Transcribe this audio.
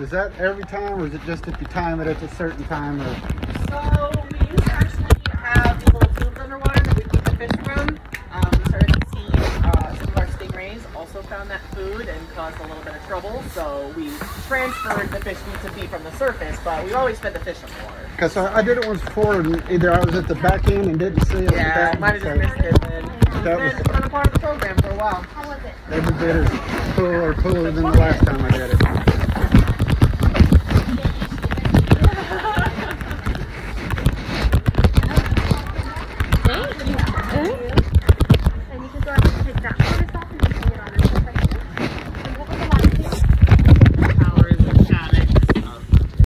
Is that every time, or is it just if you time it at a certain time? Or So we used actually have little tubes underwater that we put the fish from. Um, we started to see uh, some of our stingrays also found that food and caused a little bit of trouble. So we transferred the fish meat to be from the surface, but we always fed the fish in the water. because I, I did it once before, and either I was at the back end and didn't see it. Yeah, that- might have just missed it. Then That was- been, of a part of the program for a while. How was it? Every bit cooler or than the last time I did it.